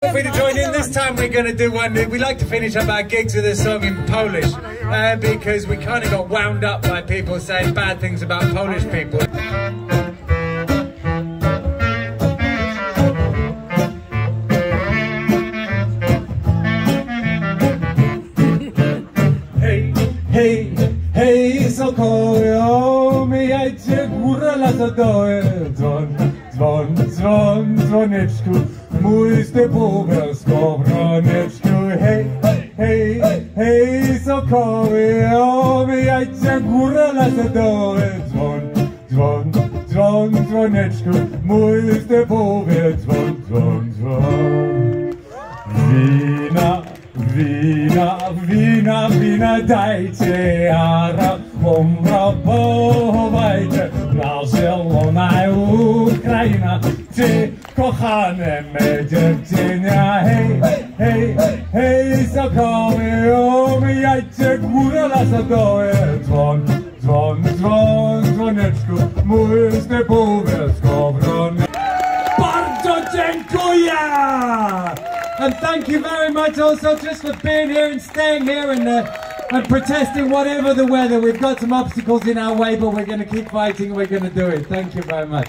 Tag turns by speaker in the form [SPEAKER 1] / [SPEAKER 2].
[SPEAKER 1] Free to join in. This time we're going to do one. We like to finish up our gigs with a song in Polish uh, because we kind of got wound up by people saying bad things about Polish people. Hej, hej, hej, sokoło, mijajcie górę lasadoje. Dzwon, dzwon, dzwon, dzwoneczku, mój stepowy skowroneczku. Hej, hej, hej, sokoły, mijajcie górę lasadoje. Dzwon, dzwon, dzwon, dzwoneczku, mój stepowy dzwon, dzwon, dzwon. Wina, wina, wina, wina dajcie, jara, umra, pochowajcie, na zielona Ukraina, ty kochane me dziewczynia, hej, hej, hej, sokoły, dzwon, dzwon, dzwon, dzwoneczku, mój. Bardzo dziękuję! And thank you very much also just for being here and staying here and, uh, and protesting whatever the weather. We've got some obstacles in our way, but we're going to keep fighting we're going to do it. Thank you very much.